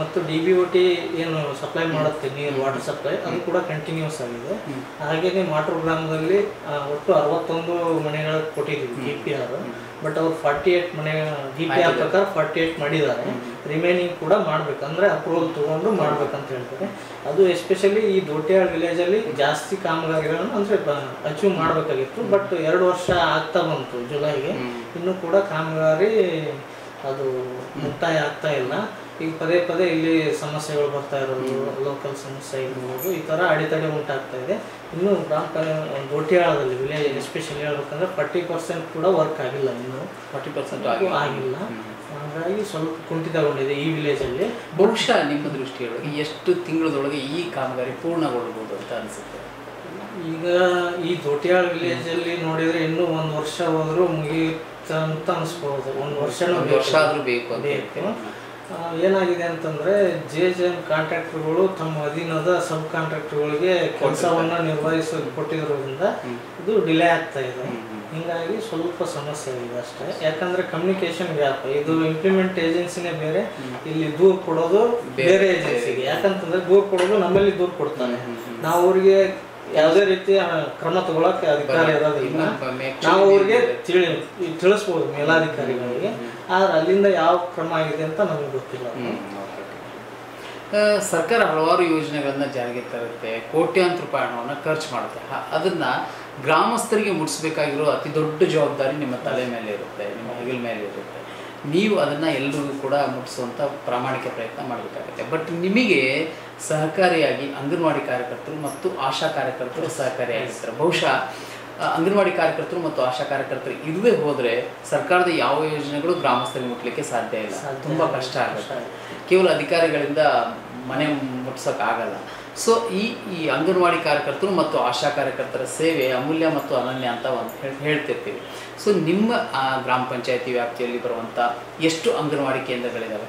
ಮತ್ತು ಡಿ ಬಿ ಒ ಟಿ ಏನು ಸಪ್ಲೈ ಮಾಡುತ್ತೆ ನೀರು ವಾಟರ್ ಸಪ್ಲೈ ಅದು ಕೂಡ ಕಂಟಿನ್ಯೂಸ್ ಆಗಿದೆ. ಹಾಗೆಯೇ ಮಾಟೂರು ಗ್ರಾಮದಲ್ಲಿ ಒಟ್ಟು ಅರವತ್ತೊಂದು ಮನೆಗಳ ಕೊಟ್ಟಿದ್ದೀವಿ ಡಿ ಪಿ ಆರ್ ಬಟ್ ಅವ್ರು. ಫಾರ್ಟಿ ಏಟ್ ಮನೆ ಡಿ ಪಿ ಆರ್ ಪ್ರಕಾರ ಫಾರ್ಟಿ ಏಟ್ ಮಾಡಿದ್ದಾರೆ. ರಿಮೈನಿಂಗ್ ಕೂಡ ಮಾಡ್ಬೇಕು ಅಂದ್ರೆ ಅಪ್ರೂವಲ್ ತಗೊಂಡು ಮಾಡ್ಬೇಕಂತ ಹೇಳ್ತಾರೆ. ಅದು ಎಸ್ಪೆಷಲಿ ಈ ದೊಡ್ಡಿಯಾಳ್ ವಿಲೇಜಲ್ಲಿ ಜಾಸ್ತಿ ಕಾಮಗಾರಿಗಳನ್ನು ಅಂದ್ರೆ ಅಚೀವ್ ಮಾಡಬೇಕಾಗಿತ್ತು. ಬಟ್ ಎರಡು ವರ್ಷ ಆಗ್ತಾ ಬಂತು ಜುಲೈಗೆ ಇನ್ನೂ ಕೂಡ ಕಾಮಗಾರಿ ಅದು ಮುಕ್ತಾಯ ಆಗ್ತಾ ಇಲ್ಲ. ಈಗ ಪದೇ ಪದೇ ಇಲ್ಲಿ ಸಮಸ್ಯೆಗಳು ಬರ್ತಾ ಇರೋದು ಲೋಕಲ್ ಸಮಸ್ಯೆ ಇರ್ಬೋದು ಈ ಥರ ಅಡೆತಡೆ ಉಂಟಾಗ್ತಾ ಇದೆ. ಇನ್ನು ಗ್ರಾಮ ದೊಡ್ಡಿಯಾಳದಲ್ಲಿ ವಿಲೇಜ್ ಎಸ್ಪೆಷಲಿ ಹೇಳ್ಬೇಕಂದ್ರೆ ಫಾರ್ಟಿ ಪರ್ಸೆಂಟ್ ಕೂಡ ವರ್ಕ್ ಆಗಿಲ್ಲ ಇನ್ನು. ಫಾರ್ಟಿ ಪರ್ಸೆಂಟ್ ಆಗಿಲ್ಲ. ಹಾಗಾಗಿ ಸ್ವಲ್ಪ ಕುಂಠಿತಗೊಂಡಿದೆ ಈ ವಿಲೇಜಲ್ಲಿ. ಬಹುಶಃ ನಿಮ್ಮ ದೃಷ್ಟಿಯೊಳಗೆ ಎಷ್ಟು ತಿಂಗಳದೊಳಗೆ ಈ ಕಾಮಗಾರಿ ಪೂರ್ಣಗೊಳ್ಬೋದು ಅಂತ ಅನಿಸುತ್ತೆ? ಈಗ ಈ ದೊಟ್ಟಿಯಾಳ ವಿಲೇಜ್ ಅಲ್ಲಿ ನೋಡಿದ್ರೆ ಇನ್ನೂ ಒಂದು ವರ್ಷ ಹೋದ್ರು ಮುಗಿಯುತ್ತ ಅಂತ ಅನಿಸ್ಬೋದು. ಒಂದ್ ವರ್ಷನೂ ಒಂದು ವರ್ಷ ಬೇಕು. ಆದ್ರೂ ಬೇಕು. ಏನಾಗಿದೆ ಅಂತಂದ್ರೆ ಜೆ ಜೆ ಎಂ ಕಾಂಟ್ರಾಕ್ಟರ್ಗಳು ತಮ್ಮ ಅಧೀನದ ಸಬ್ ಕಾಂಟ್ರಾಕ್ಟರ್ಗಳಿಗೆ ಕೆಲಸವನ್ನ ನಿರ್ವಹಿಸ ಕೊಟ್ಟಿರೋದ್ರಿಂದ ಇದು ಡಿಲೇ ಆಗ್ತಾ ಇದೆ. ಹೀಗಾಗಿ ಸ್ವಲ್ಪ ಸಮಸ್ಯೆ ಇದೆ ಅಷ್ಟೇ. ಯಾಕಂದ್ರೆ ಕಮ್ಯುನಿಕೇಶನ್ ಗ್ಯಾಪ್ ಇದು ಇಂಪ್ಲಿಮೆಂಟ್ ಏಜೆನ್ಸಿನೇ ಬೇರೆ ಇಲ್ಲಿ ದೂರ್ ಕೊಡೋದು ಬೇರೆ ಏಜೆನ್ಸಿಗೆ ಯಾಕಂತಂದರೆ ದೂರ್ ಕೊಡೋದು ನಮ್ಮಲ್ಲಿ ದೂರ್ ಕೊಡ್ತಾನೆ ನಾವು ಅವ್ರಿಗೆ ಯಾವುದೇ ರೀತಿಯ ಕ್ರಮ ತಗೊಳಕ್ಕೆ ಅಧಿಕಾರ ಇರೋದಿಲ್ಲ. ನಾವು ಅವ್ರಿಗೆ ತಿಳಿ ತಿಳಿಸ್ಬೋದು ಮೇಲಾಧಿಕಾರಿಗಳಿಗೆ. ಆದ್ರೆ ಅಲ್ಲಿಂದ ಯಾವ ಕ್ರಮ ಆಗಿದೆ ಅಂತ ನಮ್ಗೆ ಗೊತ್ತಿಲ್ಲ. ಸರ್ಕಾರ ಹಲವಾರು ಯೋಜನೆಗಳನ್ನ ಜಾರಿಗೆ ತರುತ್ತೆ ಕೋಟ್ಯಾಂತರ ರೂಪಾಯಿ ಹಣವನ್ನು ಖರ್ಚು ಮಾಡುತ್ತೆ. ಅದನ್ನ ಗ್ರಾಮಸ್ಥರಿಗೆ ಮುಟ್ಟಿಸ್ಬೇಕಾಗಿರೋ ಅತಿ ದೊಡ್ಡ ಜವಾಬ್ದಾರಿ ನಿಮ್ಮ ತಲೆ ಮೇಲೆ ಇರುತ್ತೆ ನಿಮ್ಮ ಹೆಗಲ ಮೇಲೆ ಇರುತ್ತೆ. ನೀವು ಅದನ್ನು ಎಲ್ರಿಗೂ ಕೂಡ ಮುಟ್ಟಿಸುವಂಥ ಪ್ರಾಮಾಣಿಕ ಪ್ರಯತ್ನ ಮಾಡಬೇಕಾಗುತ್ತೆ. ಬಟ್ ನಿಮಗೆ ಸಹಕಾರಿಯಾಗಿ ಅಂಗನವಾಡಿ ಕಾರ್ಯಕರ್ತರು ಮತ್ತು ಆಶಾ ಕಾರ್ಯಕರ್ತರು ಸಹಕಾರಿಯಾಗಿರ್ತಾರೆ. ಬಹುಶಃ ಅಂಗನವಾಡಿ ಕಾರ್ಯಕರ್ತರು ಮತ್ತು ಆಶಾ ಕಾರ್ಯಕರ್ತರು ಇರುವೆ ಹೋದರೆ ಸರ್ಕಾರದ ಯಾವ ಯೋಜನೆಗಳು ಗ್ರಾಮಸ್ಥರಿಗೆ ಮುಟ್ಟಲಿಕ್ಕೆ ಸಾಧ್ಯ ಇಲ್ಲ. ತುಂಬ ಕಷ್ಟ ಆಗುತ್ತೆ. ಕೇವಲ ಅಧಿಕಾರಿಗಳಿಂದ ಮನೆ ಮುಟ್ಸೋಕ್ಕಾಗಲ್ಲ. ಸೊ ಈ ಈ ಅಂಗನವಾಡಿ ಕಾರ್ಯಕರ್ತರು ಮತ್ತು ಆಶಾ ಕಾರ್ಯಕರ್ತರ ಸೇವೆ ಅಮೂಲ್ಯ ಮತ್ತು ಅನನ್ಯ ಅಂತ ಒಂದು ಹೇಳ್- ಹೇಳ್ತಿರ್ತೀವಿ. ಸೊ ನಿಮ್ಮ ಗ್ರಾಮ ಪಂಚಾಯತಿ ವ್ಯಾಪ್ತಿಯಲ್ಲಿ ಬರುವಂಥ ಎಷ್ಟು ಅಂಗನವಾಡಿ ಕೇಂದ್ರಗಳಿದ್ದಾವೆ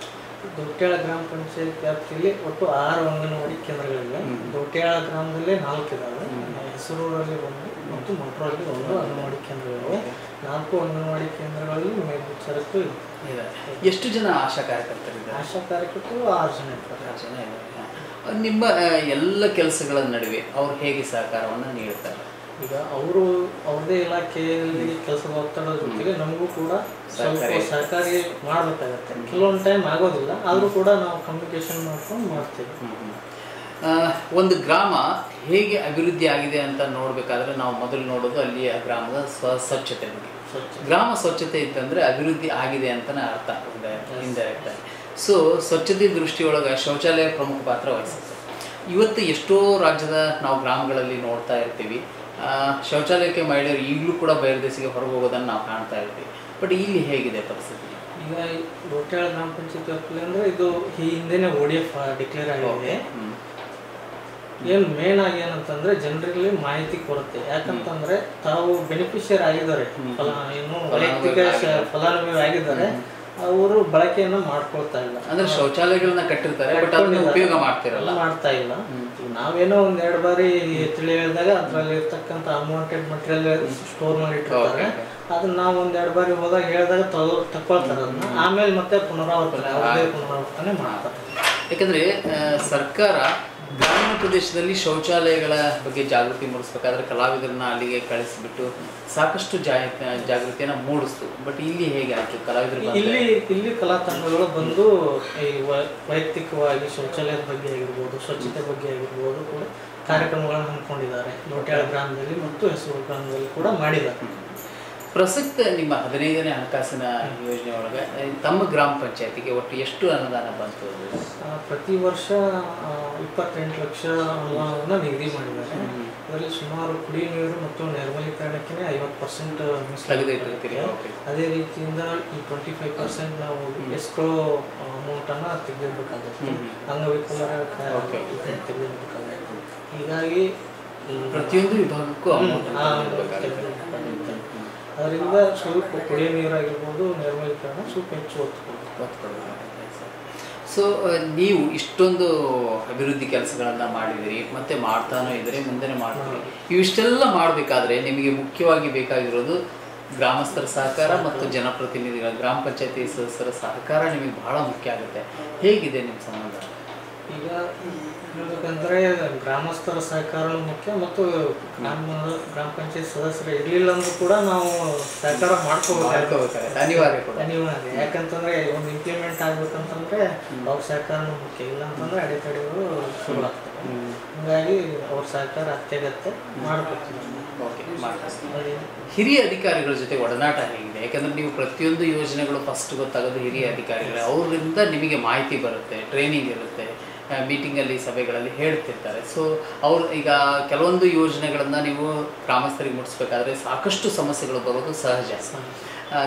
ದೊಡ್ಡೇಳ ಗ್ರಾಮ ಪಂಚಾಯತ್ ವ್ಯಾಪ್ತಿಯಲ್ಲಿ ಒಟ್ಟು ಆರು ಅಂಗನವಾಡಿ ಕೇಂದ್ರಗಳಿವೆ. ದೊಡ್ಡೇಳ ಗ್ರಾಮದಲ್ಲೇ ನಾಲ್ಕು ಇದ್ದಾವೆ ಹೆಸರೂರಲ್ಲಿ ಒಂದು ಮತ್ತು ಮಂಟ್ರಲ್ಲಿ ಒಂದು ಅಂಗನವಾಡಿ ಕೇಂದ್ರಗಳಿವೆ. ನಾಲ್ಕು ಅಂಗನವಾಡಿ ಕೇಂದ್ರಗಳಲ್ಲಿ ಮೇಲ್ವಿಚಾರಕ್ಕೂ ಇದೆ ಇದೆ ಎಷ್ಟು ಜನ ಆಶಾ ಕಾರ್ಯಕರ್ತರಿದ್ದಾರೆ? ಆಶಾ ಕಾರ್ಯಕರ್ತರು ಆರು ಜನ ಇರ್ತಾರೆ ಆರು ಜನ ಇದ್ದಾರೆ. ನಿಮ್ಮ ಎಲ್ಲ ಕೆಲಸಗಳ ನಡುವೆ ಅವ್ರು ಹೇಗೆ ಸಹಕಾರವನ್ನು ನೀಡ್ತಾರೆ? ಈಗ ಅವರು ಅವ್ರದೇ ಇಲಾಖೆಯಲ್ಲಿ ಕೆಲಸ ಒತ್ತಡದ ಜೊತೆಗೆ ನಮಗೂ ಕೂಡ ಸ್ವಲ್ಪ ಸಹಕಾರಿ. ಮಾಡಬೇಕಾಗತ್ತೆ. ಕೆಲವೊಂದು ಟೈಮ್ ಆಗೋದಿಲ್ಲ ಆದರೂ ಕೂಡ ನಾವು ಕಮ್ಯುನಿಕೇಶನ್ ಮಾಡ್ಕೊಂಡು ಮಾಡ್ತೇವೆ. ಒಂದು ಗ್ರಾಮ ಹೇಗೆ ಅಭಿವೃದ್ಧಿ ಆಗಿದೆ ಅಂತ ನೋಡಬೇಕಾದ್ರೆ ನಾವು ಮೊದಲು ನೋಡೋದು ಅಲ್ಲಿಯ ಗ್ರಾಮದ ಸ್ವ ಸ್ವಚ್ಛತೆ ಬಗ್ಗೆ. ಸ್ವಚ್ಛ ಗ್ರಾಮ ಸ್ವಚ್ಛತೆ ಇತ್ತಂದ್ರೆ ಅಭಿವೃದ್ಧಿ ಆಗಿದೆ ಅಂತಲೇ ಅರ್ಥ ಇಂಡೈರೆಕ್ಟ್ ಆಗಿ. ಸೊ ಸ್ವಚ್ಛತೆ ದೃಷ್ಟಿಯೊಳಗೆ ಶೌಚಾಲಯ ಪ್ರಮುಖ ಪಾತ್ರ ವಹಿಸುತ್ತೆ. ಇವತ್ತು ಎಷ್ಟೋ ರಾಜ್ಯದ ನಾವು ಗ್ರಾಮಗಳಲ್ಲಿ ನೋಡ್ತಾ ಇರ್ತೀವಿ. ಶೌಚಾಲಯಕ್ಕೆ ಮಹಿಳೆಯರು ಈಗಲೂ ಕೂಡ ಬಯಲುದೇಸಿಗೆ ಹೊರಗೆ ಹೋಗೋದನ್ನು ನಾವು ಕಾಣ್ತಾ ಇರ್ತೀವಿ. ಬಟ್ ಇಲ್ಲಿ ಹೇಗಿದೆ ಪರಿಸ್ಥಿತಿ? ಈಗ ರೋಟ್ಯಾಳ ಗ್ರಾಮ ಪಂಚಾಯತ್ ವ್ಯಾಪ್ತಿ ಅಂದರೆ ಇದು ಈ ಹಿಂದೆನೆ ಓ ಡಿ ಎಫ್ ಡಿಕ್ಲೇರ್ ಆಗಿದೆ. ಏನು ಮೇನ್ ಆಗಿ ಏನಂತಂದ್ರೆ ಜನರಲ್ಲಿ ಮಾಹಿತಿ ಕೊರತೆ ಯಾಕಂತಂದ್ರೆ ತಾವು ಬೆನಿಫಿಷಿಯರ್ ಆಗಿದ್ದಾರೆ. ಏನು ವೈಯಕ್ತಿಕ ಫಲಾನುಭವಿ ಆಗಿದ್ದಾರೆ ಅವರು ಬಳಕೆಯನ್ನು ಮಾಡ್ಕೊಳ್ತಾ ಇಲ್ಲ. ಅಂದ್ರೆ ಶೌಚಾಲಯಗಳನ್ನ ಕಟ್ಟಿರ್ತಾರೆ ಬಟ್ ಅದನ್ನ ಉಪಯೋಗ ಮಾಡ್ತಿರಲ್ಲ. ಮಾಡ್ತಾ ಇಲ್ಲ. ನಾವೇನೋ ಒಂದ್ ಎರಡು ಬಾರಿ ತಿಳಿ ಹೇಳಿದಾಗ ಅದ್ರಲ್ಲಿ ಇರ್ತಕ್ಕಂಥ ಅಮೌಂಟೆಡ್ ಮಟೀರಿಯಲ್ ಸ್ಟೋರ್ ಮಾಡಿ ಇಟ್ಟಿರ್ತಾರೆ. ಅದನ್ನ ನಾವು ಒಂದ್ ಎರಡು ಬಾರಿ ಹೋದಾಗ ಹೇಳಿದಾಗ ತಗೋ ತಕೊಳ್ತಾರೆ ಅದನ್ನ. ಆಮೇಲೆ ಮತ್ತೆ ಪುನರಾವರ್ತನೆ ಅವರೇ ಪುನರಾವರ್ತನೆ ಮಾಡ್ತಾರೆ. ಯಾಕಂದ್ರೆ ಸರ್ಕಾರ ಗ್ರಾಮೀಣ ಪ್ರದೇಶದಲ್ಲಿ ಶೌಚಾಲಯಗಳ ಬಗ್ಗೆ ಜಾಗೃತಿ ಮೂಡಿಸ್ಬೇಕಾದ್ರೆ ಕಲಾವಿದರನ್ನ ಅಲ್ಲಿಗೆ ಕಳಿಸಿಬಿಟ್ಟು ಸಾಕಷ್ಟು ಜಾಯ ಜಾಗೃತಿಯನ್ನ ಮೂಡಿಸ್ತು. ಬಟ್ ಇಲ್ಲಿ ಹೇಗೆ ಆಯ್ತು? ಕಲಾವಿದರು ಇಲ್ಲಿ ಇಲ್ಲಿ ಕಲಾ ತಂಡಗಳು ಬಂದು ಈ ವೈಯಕ್ತಿಕವಾಗಿ ಶೌಚಾಲಯದ ಬಗ್ಗೆ ಆಗಿರ್ಬೋದು ಸ್ವಚ್ಛತೆ ಬಗ್ಗೆ ಆಗಿರ್ಬೋದು ಕೂಡ ಕಾರ್ಯಕ್ರಮಗಳನ್ನು ಹಮ್ಮಿಕೊಂಡಿದ್ದಾರೆ. ಲೋಟ್ಯಾಳ ಗ್ರಾಮದಲ್ಲಿ ಮತ್ತು ಹೆಸರು ಗ್ರಾಮದಲ್ಲಿ ಕೂಡ ಮಾಡಿದ್ದಾರೆ. ಪ್ರಸಕ್ತ ನಿಮ್ಮ ಹದಿನೈದನೇ ಹಣಕಾಸಿನ ಯೋಜನೆ ಒಳಗೆ ತಮ್ಮ ಗ್ರಾಮ ಪಂಚಾಯತಿಗೆ ಒಟ್ಟು ಎಷ್ಟು ಅನುದಾನ ಬಂತು? ಪ್ರತಿ ವರ್ಷ ಇಪ್ಪತ್ತೆಂಟು ಲಕ್ಷ ಅನುದಾನವನ್ನು ನಿಗದಿ ಮಾಡಿದ್ದಾರೆ. ಅದರಲ್ಲಿ ಸುಮಾರು ಕುಡಿಯುವ ನೀರು ಮತ್ತು ನೈರ್ಮಲೀಕರಣಕ್ಕೆ ಐವತ್ತು ಪರ್ಸೆಂಟ್ ಮೀಸಲಾಗಿದೆ ಅದೇ ರೀತಿಯಿಂದ ಈ ಟ್ವೆಂಟಿ ಫೈವ್ ಪರ್ಸೆಂಟ್ ನಾವು ಎಸ್ಕ್ರೋ ಅಮೌಂಟನ್ನು ತೆಗೆದಿರ್ಬೇಕಾಗುತ್ತೆ. ಅಂಗವಿಕಲರ. ತೆಗೆದಿರ್ಬೇಕಾಗುತ್ತೆ ಹೀಗಾಗಿ ಪ್ರತಿಯೊಂದು ವಿಭಾಗಕ್ಕೂ ಅದರಿಂದ ಸ್ವಲ್ಪ ಕುಡಿಯೋ ನೀರಾಗಿರ್ಬೋದು ನೈರ್ಮಲೀಕರಣ ಸ್ವಲ್ಪ ಹೆಚ್ಚು ಒತ್ತು ಕೊಡ್ಬೇಕು. ಸೊ ನೀವು ಇಷ್ಟೊಂದು ಅಭಿವೃದ್ಧಿ ಕೆಲಸಗಳನ್ನು ಮಾಡಿದಿರಿ ಮತ್ತೆ ಮಾಡ್ತಾನೂ ಇದ್ದರೆ ಮುಂದೆನೇ ಮಾಡ್ತೀರಿ. ಇವಿಷ್ಟೆಲ್ಲ ಮಾಡಬೇಕಾದ್ರೆ ನಿಮಗೆ ಮುಖ್ಯವಾಗಿ ಬೇಕಾಗಿರೋದು ಗ್ರಾಮಸ್ಥರ ಸಹಕಾರ ಮತ್ತು ಜನಪ್ರತಿನಿಧಿಗಳ ಗ್ರಾಮ ಪಂಚಾಯತಿ ಸದಸ್ಯರ ಸಹಕಾರ ನಿಮಗೆ ಬಹಳ ಮುಖ್ಯ ಆಗುತ್ತೆ. ಹೇಗಿದೆ ನಿಮ್ಮ ಸಂಬಂಧ? ಈಗ ಹೇಳ್ಬೇಕಂದ್ರೆ ಗ್ರಾಮಸ್ಥರ ಸಹಕಾರ ಮುಖ್ಯ ಮತ್ತು ಗ್ರಾಮ ಗ್ರಾಮ ಪಂಚಾಯತ್ ಸದಸ್ಯರು ಇರಲಿಲ್ಲ ಅಂದ್ರೂ ಕೂಡ ನಾವು ಸಹಕಾರ ಮಾಡ್ಕೋಬೇಕು. ಅನಿವಾರ್ಯ ಅನಿವಾರ್ಯ. ಯಾಕಂತಂದ್ರೆ ಒಂದು ಇಂಪ್ಲಿಮೆಂಟ್ ಆಗ್ಬೇಕಂತಂದ್ರೆ ಅವ್ರ ಸಹಕಾರ ಮುಖ್ಯ. ಇಲ್ಲ ಅಂತಂದ್ರೆ ಅಡೆತಡೆಗಳು ಶುರು ಆಗ್ತವೆ. ಹೀಗಾಗಿ ಅವ್ರ ಸಹಕಾರ ಅತ್ಯಗತ್ಯ ಮಾಡ್ತೀನಿ ಹಿರಿಯ ಅಧಿಕಾರಿಗಳ ಜೊತೆ ಒಡನಾಟ ಹೇಗಿದೆ? ಯಾಕಂದ್ರೆ ನೀವು ಪ್ರತಿಯೊಂದು ಯೋಜನೆಗಳು ಫಸ್ಟ್ ಗೊತ್ತಾಗೋದು ಹಿರಿಯ ಅಧಿಕಾರಿಗಳೇ. ಅವರಿಂದ ನಿಮಗೆ ಮಾಹಿತಿ ಬರುತ್ತೆ ಟ್ರೈನಿಂಗ್ ಇರುತ್ತೆ. ಮೀಟಿಂಗಲ್ಲಿ ಸಭೆಗಳಲ್ಲಿ ಹೇಳ್ತಿರ್ತಾರೆ. ಸೊ ಅವ್ರು ಈಗ ಕೆಲವೊಂದು ಯೋಜನೆಗಳನ್ನು ನೀವು ಗ್ರಾಮಸ್ಥರಿಗೆ ಮುಟ್ಟಿಸ್ಬೇಕಾದ್ರೆ ಸಾಕಷ್ಟು ಸಮಸ್ಯೆಗಳು ಬರೋದು ಸಹಜ.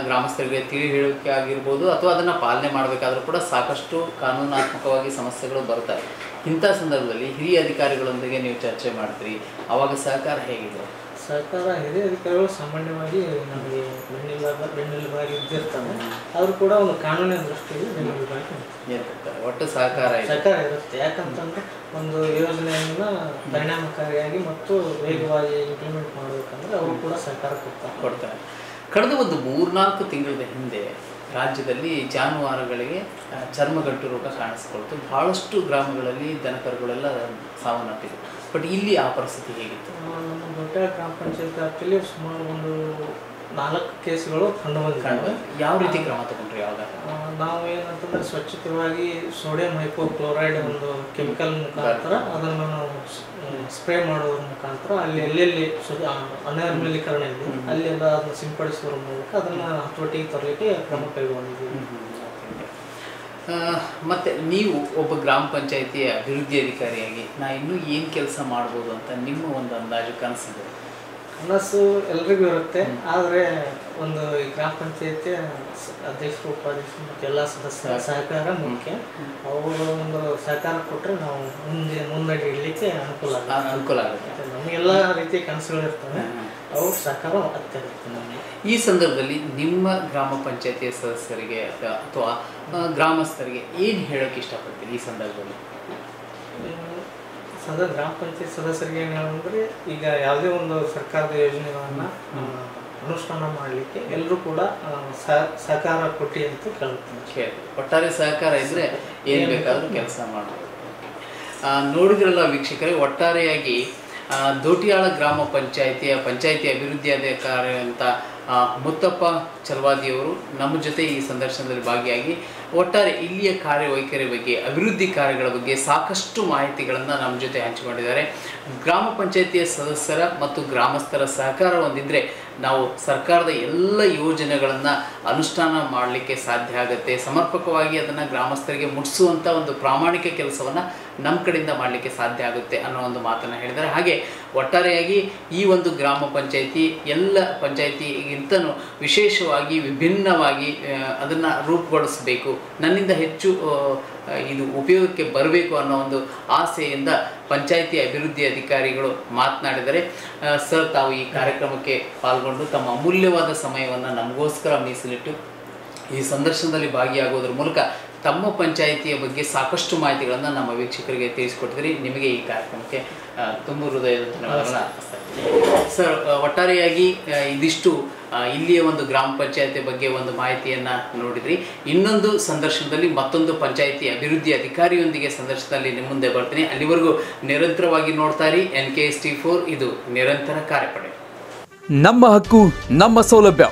ಗ್ರಾಮಸ್ಥರಿಗೆ ತಿಳಿ ಹೇಳೋಕೆ ಆಗಿರ್ಬೋದು ಅಥವಾ ಅದನ್ನು ಪಾಲನೆ ಮಾಡಬೇಕಾದ್ರೂ ಕೂಡ ಸಾಕಷ್ಟು ಕಾನೂನಾತ್ಮಕವಾಗಿ ಸಮಸ್ಯೆಗಳು ಬರ್ತವೆ ಇಂಥ ಸಂದರ್ಭದಲ್ಲಿ ಹಿರಿಯ ಅಧಿಕಾರಿಗಳೊಂದಿಗೆ ನೀವು ಚರ್ಚೆ ಮಾಡ್ತೀರಿ. ಅವಾಗ ಸಹಕಾರ ಹೇಗಿದೆ? ಸರ್ಕಾರ ಹಿರಿಯ ಅಧಿಕಾರಿಗಳು ಸಾಮಾನ್ಯವಾಗಿ ನಮಗೆ ಬೆನ್ನೆಲುಬಾಗಿ ಬೆನ್ನೆಲುಬಾಗಿ ಇದ್ದಿರ್ತಾರೆ ಅವರು ಕೂಡ ಒಂದು ಕಾನೂನಿನ ದೃಷ್ಟಿಯಲ್ಲಿ ಬೆನ್ನೆಲುಬಾಗಿ ಇರ್ತಾರೆ. ಒಟ್ಟು ಸಹಕಾರ ಸಹಕಾರ ಸರ್ಕಾರ ಇರುತ್ತೆ. ಯಾಕಂತಂದ್ರೆ ಒಂದು ಯೋಜನೆಯನ್ನು ಪರಿಣಾಮಕಾರಿಯಾಗಿ ಮತ್ತು ವೇಗವಾಗಿ ಇಂಪ್ಲಿಮೆಂಟ್ ಮಾಡಬೇಕಂದ್ರೆ ಅವರು ಕೂಡ ಸಹಕಾರ ಕೊಡ್ತಾರೆ. ಕೊಡ್ತಾರೆ. ಕಳೆದ ಒಂದು ಮೂರ್ನಾಲ್ಕು ತಿಂಗಳ ಹಿಂದೆ ರಾಜ್ಯದಲ್ಲಿ ಜಾನುವಾರುಗಳಿಗೆ ಚರ್ಮಗಟ್ಟು ಚರ್ಮಗಂಟು ರೋಗ ಕಾಣಿಸ್ಕೊಳ್ತು. ಬಹಳಷ್ಟು ಗ್ರಾಮಗಳಲ್ಲಿ ದನಕರುಗಳೆಲ್ಲ ಸಾವನ್ನಪ್ಪಿದೆ ಬಟ್ ಇಲ್ಲಿ ಆ ಪರಿಸ್ಥಿತಿ ಹೇಗಿತ್ತು? ನಮ್ಮ ದೊಡ್ಡ ಗ್ರಾಮ ಪಂಚಾಯತ್ ವ್ಯಾಪ್ತಿಯಲ್ಲಿ ಸುಮಾರು ಒಂದು ನಾಲ್ಕು ಕೇಸ್ಗಳು ಕಂಡು ಬಂದಿದ್ದಾವೆ ಕಾಣುವ ಯಾವ ರೀತಿ ಕ್ರಮ ತಗೊಂಡ್ರಿ ಯಾವಾಗ ನಾವು ಏನಂತಂದ್ರೆ ಸ್ವಚ್ಛತವಾಗಿ ಸೋಡಿಯಂ ಹೈಪೋಕ್ಲೋರೈಡ್ ಒಂದು ಕೆಮಿಕಲ್ ಮುಖಾಂತರ ಅದನ್ನು ನಾವು ಸ್ಪ್ರೇ ಮಾಡೋದ್ರ ಮುಖಾಂತರ ಅಲ್ಲಿ ಎಲ್ಲೆಲ್ಲಿ ಅನೈರ್ಮಲೀಕರಣ ಇದೆ ಅಲ್ಲೆಲ್ಲ ಅದನ್ನು ಸಿಂಪಡಿಸೋದ್ರ ಮೂಲಕ ಅದನ್ನು ಹತೋಟಿಗೆ ತರಲಿಕ್ಕೆ ಕ್ರಮ ಕೈಗೊಂಡಿದ್ದೀವಿ. ಮತ್ತೆ ನೀವು ಒಬ್ಬ ಗ್ರಾಮ ಪಂಚಾಯಿತಿಯ ಅಭಿವೃದ್ಧಿ ಅಧಿಕಾರಿಯಾಗಿ ನಾ ಇನ್ನೂ ಏನು ಕೆಲಸ ಮಾಡ್ಬೋದು ಅಂತ ನಿಮ್ಮ ಒಂದು ಅಂದಾಜು ಕನಸಿದೆ? ಕನಸು ಎಲ್ರಿಗೂ ಇರುತ್ತೆ. ಆದರೆ ಒಂದು ಈ ಗ್ರಾಮ ಪಂಚಾಯತಿ ಅಧ್ಯಕ್ಷರು ಉಪಾಧ್ಯಕ್ಷರು ಮತ್ತು ಎಲ್ಲ ಸದಸ್ಯರ ಸಹಕಾರ ಮುಖ್ಯ. ಅವರು ಒಂದು ಸಹಕಾರ ಕೊಟ್ಟರೆ ನಾವು ಮುಂದೆ ಮುನ್ನಡೆ ಇಡಲಿಕ್ಕೆ ಅನುಕೂಲ ಆಗುತ್ತೆ. ಅನುಕೂಲ ಆಗುತ್ತೆ. ನಮಗೆಲ್ಲ ರೀತಿಯ ಕನಸುಗಳಿರ್ತವೆ. ಅವ್ರ ಸಹಕಾರ ಅತ್ಯಗತ್ಯ ನಮಗೆ ಈ ಸಂದರ್ಭದಲ್ಲಿ ನಿಮ್ಮ ಗ್ರಾಮ ಪಂಚಾಯತಿಯ ಸದಸ್ಯರಿಗೆ ಅಥವಾ- ಅಥವಾ ಗ್ರಾಮಸ್ಥರಿಗೆ ಏನು ಹೇಳೋಕ್ಕೆ ಇಷ್ಟಪಡ್ತೀರಿ ಈ ಸಂದರ್ಭದಲ್ಲಿ? ಸದಾ ಗ್ರಾಮ ಪಂಚಾಯತ್ ಸದಸ್ಯರಿಗೆ ಏನು ಹೇಳಂದ್ರೆ ಈಗ ಯಾವುದೇ ಒಂದು ಸರ್ಕಾರದ ಯೋಜನೆಗಳನ್ನು ಅನುಷ್ಠಾನ ಮಾಡಲಿಕ್ಕೆ ಎಲ್ಲರೂ ಕೂಡ ಸಹಕಾರ ಕೊಟ್ಟಿ ಅಂತ ಕೇಳ್ತೀನಿ ಕೇಳಿ ಒಟ್ಟಾರೆ ಸಹಕಾರ ಇದ್ರೆ ಏನು ಬೇಕಾದರೂ ಕೆಲಸ ಮಾಡಬಹುದು ನೋಡಿದ್ರಲ್ಲ ವೀಕ್ಷಕರೇ ಒಟ್ಟಾರೆಯಾಗಿ ದೋಟಿಯಾಳ ಗ್ರಾಮ ಪಂಚಾಯಿತಿಯ ಪಂಚಾಯಿತಿ ಅಭಿವೃದ್ಧಿ ಅಧಿಕಾರಿ ಅಂತ ಮುತ್ತಪ್ಪ ಚಲವಾದಿಯವರು ನಮ್ಮ ಜೊತೆ ಈ ಸಂದರ್ಶನದಲ್ಲಿ ಭಾಗಿಯಾಗಿ ಒಟ್ಟಾರೆ ಇಲ್ಲಿಯ ಕಾರ್ಯವೈಖರಿ ಬಗ್ಗೆ, ಅಭಿವೃದ್ಧಿ ಕಾರ್ಯಗಳ ಬಗ್ಗೆ ಸಾಕಷ್ಟು ಮಾಹಿತಿಗಳನ್ನು ನಮ್ಮ ಜೊತೆ ಹಂಚಿಕೊಂಡಿದ್ದಾರೆ. ಗ್ರಾಮ ಪಂಚಾಯಿತಿಯ ಸದಸ್ಯರ ಮತ್ತು ಗ್ರಾಮಸ್ಥರ ಸಹಕಾರ ಹೊಂದಿದ್ರೆ ನಾವು ಸರ್ಕಾರದ ಎಲ್ಲ ಯೋಜನೆಗಳನ್ನು ಅನುಷ್ಠಾನ ಮಾಡಲಿಕ್ಕೆ ಸಾಧ್ಯ ಆಗುತ್ತೆ. ಸಮರ್ಪಕವಾಗಿ ಅದನ್ನು ಗ್ರಾಮಸ್ಥರಿಗೆ ಮುಟ್ಟಿಸುವಂಥ ಒಂದು ಪ್ರಾಮಾಣಿಕ ಕೆಲಸವನ್ನು ನಮ್ಮ ಕಡೆಯಿಂದ ಮಾಡಲಿಕ್ಕೆ ಸಾಧ್ಯ ಆಗುತ್ತೆ ಅನ್ನೋ ಒಂದು ಮಾತನ್ನು ಹೇಳಿದ್ದಾರೆ. ಹಾಗೆ ಒಟ್ಟಾರೆಯಾಗಿ ಈ ಒಂದು ಗ್ರಾಮ ಪಂಚಾಯಿತಿ, ಎಲ್ಲ ಪಂಚಾಯಿತಿಗಿಂತನೂ ವಿಶೇಷವಾಗಿ ವಿಭಿನ್ನವಾಗಿ ಅದನ್ನು ರೂಪುಗೊಳಿಸಬೇಕು, ನನ್ನಿಂದ ಹೆಚ್ಚು ಇದು ಉಪಯೋಗಕ್ಕೆ ಬರಬೇಕು ಅನ್ನೋ ಒಂದು ಆಸೆಯಿಂದ ಪಂಚಾಯಿತಿ ಅಭಿವೃದ್ಧಿ ಅಧಿಕಾರಿಗಳು ಮಾತನಾಡಿದರೆ ಸರ್, ತಾವು ಈ ಕಾರ್ಯಕ್ರಮಕ್ಕೆ ಪಾಲ್ಗೊಂಡು ತಮ್ಮ ಅಮೂಲ್ಯವಾದ ಸಮಯವನ್ನು ನಮಗೋಸ್ಕರ ಮೀಸಲಿಟ್ಟು ಈ ಸಂದರ್ಶನದಲ್ಲಿ ಭಾಗಿಯಾಗೋದ್ರ ಮೂಲಕ ತಮ್ಮ ಪಂಚಾಯಿತಿಯ ಬಗ್ಗೆ ಸಾಕಷ್ಟು ಮಾಹಿತಿಗಳನ್ನು ನಮ್ಮ ವೀಕ್ಷಕರಿಗೆ ತಿಳಿಸಿಕೊಟ್ಟಿದ್ರಿ. ನಿಮಗೆ ಈ ಕಾರ್ಯಕ್ರಮಕ್ಕೆ ತುಂಬ ಹೃದಯದ ಧನ್ಯವಾದಗಳನ್ನು ಅರ್ಪಿಸ್ತಾ ಇದ್ದೀನಿ. ಸರ್ ಒಟ್ಟಾರೆಯಾಗಿ ಇದಿಷ್ಟು ಇಲ್ಲಿಯ ಒಂದು ಗ್ರಾಮ ಪಂಚಾಯತಿ ಬಗ್ಗೆ ಒಂದು ಮಾಹಿತಿಯನ್ನು ನೋಡಿದ್ರಿ. ಇನ್ನೊಂದು ಸಂದರ್ಶನದಲ್ಲಿ ಮತ್ತೊಂದು ಪಂಚಾಯಿತಿ ಅಭಿವೃದ್ಧಿ ಅಧಿಕಾರಿಯೊಂದಿಗೆ ಸಂದರ್ಶನದಲ್ಲಿ ನಿಮ್ಮ ಮುಂದೆ ಬರ್ತೀನಿ. ಅಲ್ಲಿವರೆಗೂ ನಿರಂತರವಾಗಿ ನೋಡ್ತಾ ಇರಿ. N K S T four ಇದು ನಿರಂತರ ಕಾರ್ಯಪಡೆ. ನಮ್ಮ ಹಕ್ಕು ನಮ್ಮ ಸೌಲಭ್ಯ.